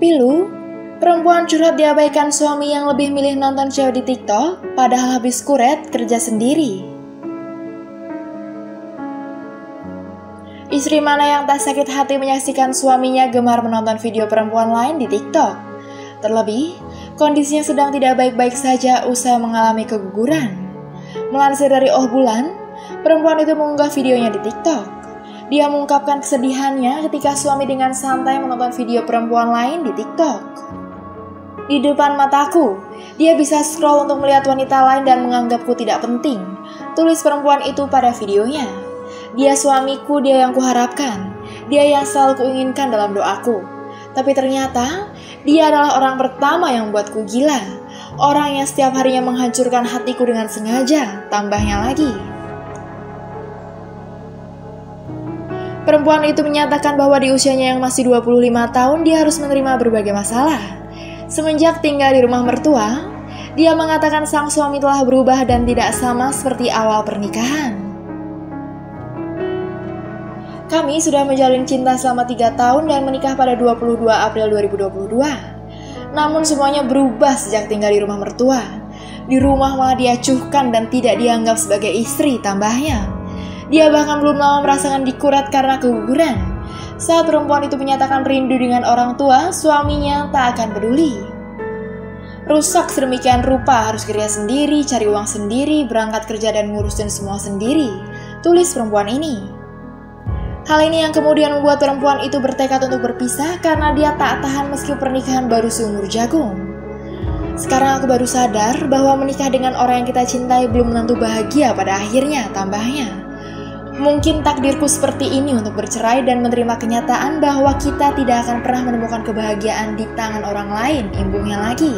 Pilu, perempuan curhat diabaikan suami yang lebih milih nonton cewek di TikTok, padahal habis kuret kerja sendiri. Istri mana yang tak sakit hati menyaksikan suaminya gemar menonton video perempuan lain di TikTok? Terlebih, kondisinya sedang tidak baik-baik saja usai mengalami keguguran. Melansir dari Oh Bulan, perempuan itu mengunggah videonya di TikTok. Dia mengungkapkan kesedihannya ketika suami dengan santai menonton video perempuan lain di TikTok. Di depan mataku, dia bisa scroll untuk melihat wanita lain dan menganggapku tidak penting. Tulis perempuan itu pada videonya. Dia suamiku, dia yang kuharapkan. Dia yang selalu kuinginkan dalam doaku. Tapi ternyata, dia adalah orang pertama yang membuatku gila. Orang yang setiap harinya menghancurkan hatiku dengan sengaja, tambahnya lagi. Perempuan itu menyatakan bahwa di usianya yang masih 25 tahun dia harus menerima berbagai masalah. Semenjak tinggal di rumah mertua, dia mengatakan sang suami telah berubah dan tidak sama seperti awal pernikahan. Kami sudah menjalin cinta selama 3 tahun dan menikah pada 22 April 2022. Namun semuanya berubah sejak tinggal di rumah mertua. Di rumah malah diacuhkan dan tidak dianggap sebagai istri tambahnya. Dia bahkan belum lama merasakan dikurat karena keguguran. Saat perempuan itu menyatakan rindu dengan orang tua, suaminya tak akan peduli. Rusak sedemikian rupa harus kerja sendiri, cari uang sendiri, berangkat kerja dan ngurusin semua sendiri. Tulis perempuan ini. Hal ini yang kemudian membuat perempuan itu bertekad untuk berpisah karena dia tak tahan meski pernikahan baru seumur jagung. Sekarang aku baru sadar bahwa menikah dengan orang yang kita cintai belum tentu bahagia pada akhirnya, tambahnya. Mungkin takdirku seperti ini untuk bercerai dan menerima kenyataan bahwa kita tidak akan pernah menemukan kebahagiaan di tangan orang lain, imbungnya lagi.